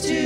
to